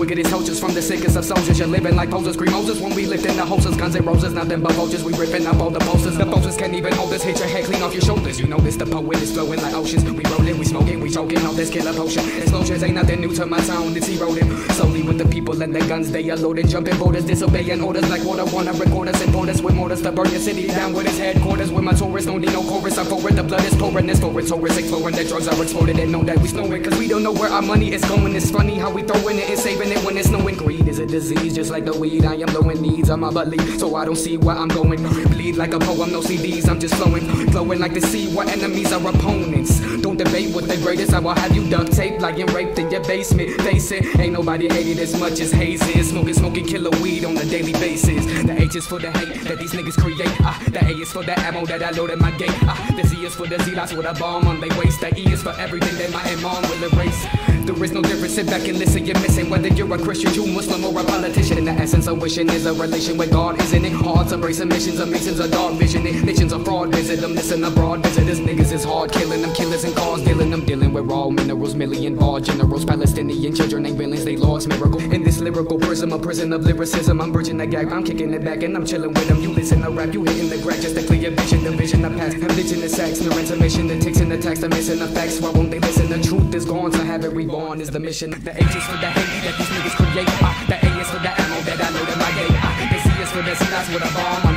wickedest hoaches from the sickest of soldiers. You're living like posers, cremoses when we lift in the hoses. Guns and roses, nothing but vultures. We ripping up all the posters. The posters can't even hold us. Hit your head clean off your shoulders. You know this, the poet is flowing like oceans. We rolling, we smoking, we choking on this killer potion. Explosions ain't nothing new to my town. It's eroding slowly with the people and the guns. They are loading, jumping borders, disobeying orders Blackwater. Wanna record us and board us with mortars to burn your city down with its headquarters. With my Taurus, don't need no chorus. I'm forward, the blood is pouring. This it, tourists exploring. The drugs are exploded and know that we snowing. Cause we don't know where our money is going. It's funny how we throw it and saving it when it's snowing. Greed is a disease, just like the weed. I am low in needs. I'm a belief, so I don't see where I'm going. Bleed like a poem, no CDs. I'm just flowing, flowing like the sea. Where enemies are opponents. Don't debate with the greatest. I will have you duct tape, like raped in your basement. Face it, ain't nobody hated as much as hazing. Smoking, smoking killer weed on a daily basis. The H is for the hate that these niggas create. Ah, the A is for the ammo that I load at my gate. Ah, the Z is for the zealots with a bomb on they waist. The E is for everything that my imam will erase. There is no difference, sit back and listen, you're missing. Whether you're a Christian, Jew, Muslim, or a politician In The essence of wishing is a relation with God, isn't it? Hard to embrace missions of masons, a dark vision. Nations of fraud, visit them, listen abroad Visitors, niggas is hard, killing them, killers and cars Dealing them, dealing with raw minerals, million bar generals Palestinian children ain't villains, they lost miracle. In this lyrical prism, a prison of lyricism I'm bridging the gap, I'm kicking it back and I'm chilling with them You listen to rap, you hitting the crack just to clear vision The vision of past, the sacks No intermission, the ticks and the tax, I'm missing the facts. Why won't they listen? The truth is gone, to have it reborn is the mission The H is for the hate that these niggas create. Ah, the A is for the ammo that I load in my gate. Ah, the C is for the C, that's with a bomb